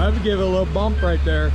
I'd give it a little bump right there.